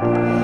Bye.